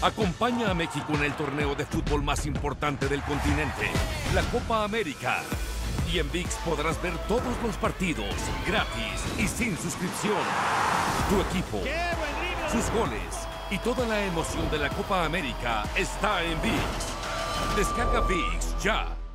Acompaña a México en el torneo de fútbol más importante del continente, la Copa América. Y en VIX podrás ver todos los partidos gratis y sin suscripción. Tu equipo, sus goles y toda la emoción de la Copa América está en VIX. Descarga VIX ya.